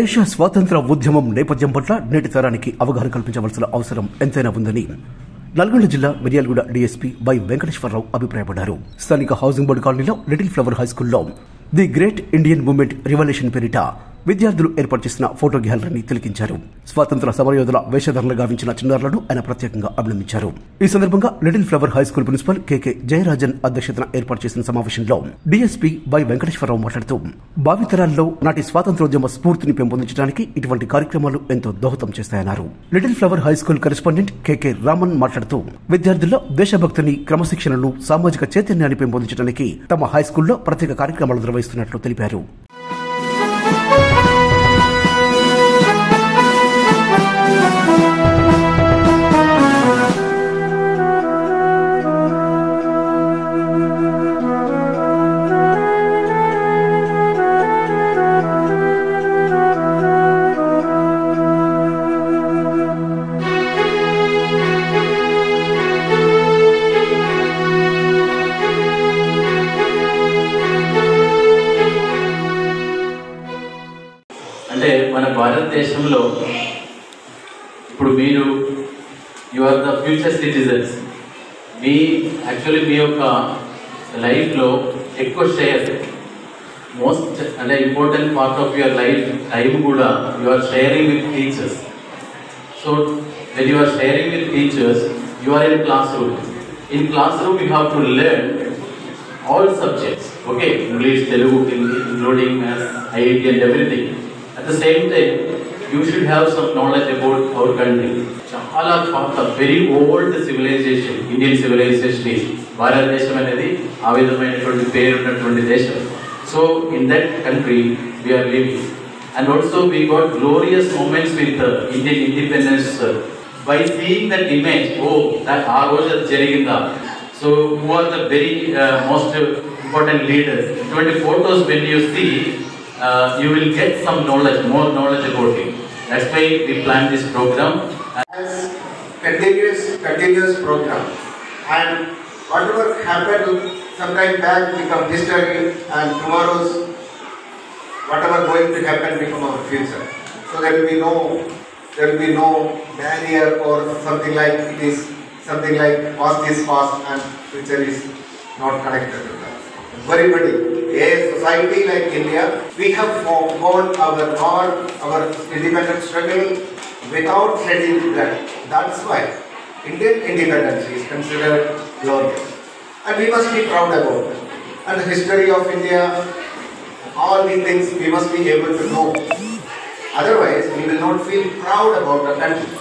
దేశ స్వాతంత్ర ఉద్యమం నేపథ్యం పట్ల నేటి తరానికి అవగాహన కల్పించవలసిన అవసరం ఎంతైనా ఉందని నల్గొండ జిల్లా మిర్యాలగూడ డీఎస్పీ వై వెంకటేశ్వరరావు అభిప్రాయపడ్డారు. స్థానిక హౌసింగ్ బోర్డు కాలనీలో లిటిల్ ఫ్లవర్ హై స్కూల్లో the great Indian moment revolution పేరిట విద్యార్థులు ఏర్పాటు చేసిన ఫోటో గ్యాలరీని తిలకించారు. స్వాతంత్ర సమరయోధుల వేషధారణ గావించిన చిన్నారులను ఆయన ప్రత్యేకంగా అభినందించారు. ఈ సందర్భంగా little flower high school principal KK Jayarajan అధ్యక్షతన ఏర్పాటు చేసిన సమావేశంలో డీఎస్పీ వై వెంకటేశ్వరరావు మాట్లాడుతూ భావితరాల్లో నాటి స్వాతంత్రోద్యమ స్ఫూర్తిని పెంపొందించడానికి ఇటువంటి కార్యక్రమాలు ఎంతో దోహదం చేస్తాయన్నారు. Little flower high school correspondent KK Raman మాట్లాడుతూ విద్యార్థుల్లో దేశభక్తిని క్రమశిక్షణను సామాజిక చైతన్యాన్ని పెంపొందించడానికి తమ హై స్కూల్లో ప్రత్యేక కార్యక్రమాలు నిర్వహిస్తున్నట్లు తెలిపారు. మోస్ట్ అంటే important part of your life time కూడా you are sharing with teachers so when you are sharing with teachers you are in class in class you have to learn all subjects, okay, English, Telugu, Hindi, including maths, IIT and everything. At the same time, you should have some knowledge about our country. చాలా పాత very old civilisation Indian civilisation is భారతదేశం అనేది ఆ విధమైనటువంటి పేరు ఉన్నటువంటి So in that country we are living. And also we got glorious moments with the Indian independence. By seeing that image, oh, that Aroja Jeriginda. So who are the very uh, most important leaders? 20 photos when you see, uh, you will get some knowledge, more knowledge about him. That's why we plan this program. As continuous, continuous program. And whatever happened sometime back become history and tomorrow's whatever going to happen become our future so there will be no there will be no barrier or something like it is something like past is past and future is not connected to that everybody a society like india we have fought our war our independence struggle without shedding blood. That's why Indian independence is considered glorious. And we must be proud about it. And the history of India, all these things we must be able to know. Otherwise, we will not feel proud about the country.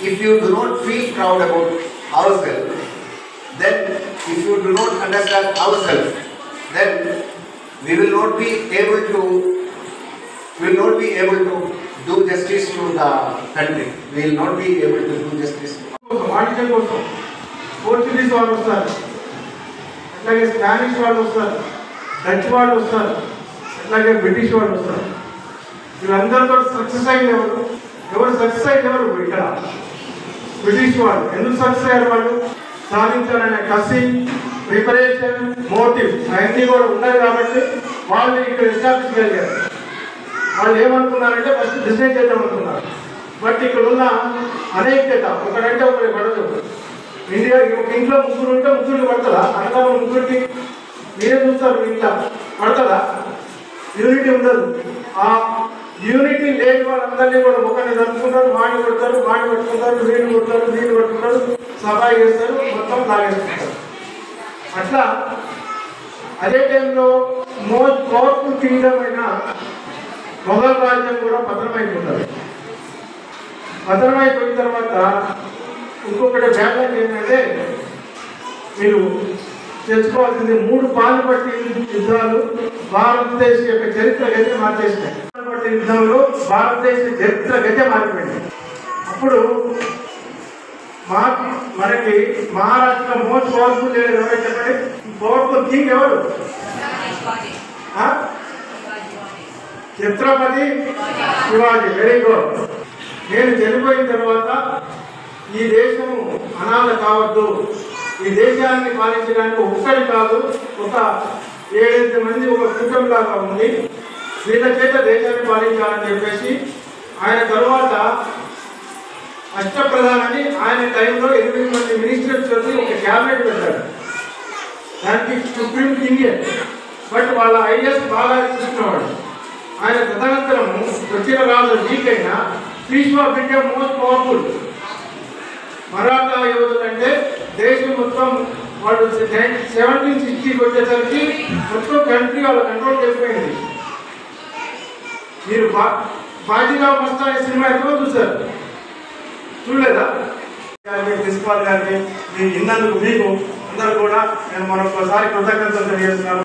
If you do not feel proud about ourselves, then if you do not understand ourselves, then we will not be able to we will not be able to do justice to the country. We will not be able to do justice. వాణిజ్యం కోసం Portuguese వాళ్ళు వస్తారు. అట్లాగే Spanish వాళ్ళు వస్తారు. Dutch వాళ్ళు వస్తారు. అట్లాగే బ్రిటిష్ వాళ్ళు వస్తారు. వీళ్ళందరితో సక్సెస్ అయింది ఎవరు? ఎవరు సక్సెస్ అయింది ఎవరు? ఇక్కడ బ్రిటిష్ వాళ్ళు. ఎందుకు సక్సెస్ అయ్యారు వాళ్ళు? సాధించాలనే కసి ప్రిపరేషన్ మోటివ్ అవన్నీ కూడా ఉన్నాయి కాబట్టి వాళ్ళు ఇక్కడ ఎస్టాబ్లిష్ చేయగలిగారు. వాళ్ళు ఏమనుకున్నారంటే ఫస్ట్ డిసైడ్ చేద్దాం అనుకున్నారు. బట్ ఇక్కడ ఉన్న అనైక్యత ఒకడంటే ఒకటి పడదు ఇండియా ఒక ఇంట్లో ముగ్గురు ఉంటే ముగ్గురికి పడుతుందా? అనకాలం ముగ్గురికి? మీరే చూస్తారు ఇంట్లో. పడుతుందా? యూనిటీ ఉండదు. ఆ యూనిటీ లేని వాళ్ళందరినీ కూడా ఒకరిని తలుపుకుంటారు మాడి కొడతారు మాడి పట్టుకుంటారు నీళ్ళు కొడతారు నీళ్ళు పట్టుకుంటారు సభా చేస్తారు మొత్తం తాగేసుకుంటారు. అట్లా అదే టైంలో మోస్ట్ పవర్ఫుల్ కింగ్డమ్ అయిన మొఘల్ రాజ్యం కూడా పతనమైపోతుంది. పతనమైపోయిన తర్వాత ఇంకొకటి బ్యాలెన్స్ ఏంటంటే మీరు తెచ్చుకోవాల్సింది మూడు పాలుపట్టి యుద్ధాలు భారతదేశ యొక్క చరిత్ర గతి మార్చేసినాయి. పట్టి యుద్ధంలో భారతదేశ చరిత్ర గతే మారిపోయింది. అప్పుడు మా మనకి మహారాష్ట్ర మోస్ట్ పవర్ఫుల్ లీడర్ ఎవరో చెప్పండి? పవర్ఫుల్ కింగ్ ఎవరు? ఛత్రపతి శివాజీ. వెరీ గుడ్ నేను చనిపోయిన తర్వాత ఈ దేశం అనాథ కావద్దు. ఈ దేశాన్ని పాలించడానికి ఒక్కరి కాదు ఒక ఏడెనిమిది మంది ఒక కుటుంబంలాగా ఉంది వీళ్ళ చేత దేశాన్ని పాలించాలని చెప్పేసి ఆయన తర్వాత అష్టప్రధానని ఆయన టైంలో ఎనిమిది మంది మినిస్టర్స్ తోటి ఒక క్యాబినెట్ పెట్టారు. దానికి సుప్రీం కింగే బట్ వాళ్ళ ఐడియాస్ బాగా చూసుకునేవాడు ఆయన తదనంతరము వచ్చిన రాజు వీకైనా of India most powerful Maratha యోధులు అంటే దేశం మొత్తం వాళ్ళు సెవెంటీన్ సిక్స్టీకి వచ్చేసరికి మొత్తం కంట్రీ వాళ్ళు కంట్రోల్ అయిపోయింది మీరు బా బాజీరావు మస్తాని సినిమా ఎక్కడో చూసారు చూడలేదా? గారికి ప్రిన్సిపాల్ గారిని మీ ఇన్నందుకు మీకు అందరూ కూడా నేను మరొకసారి కృతజ్ఞతలు తెలియజేస్తున్నాను.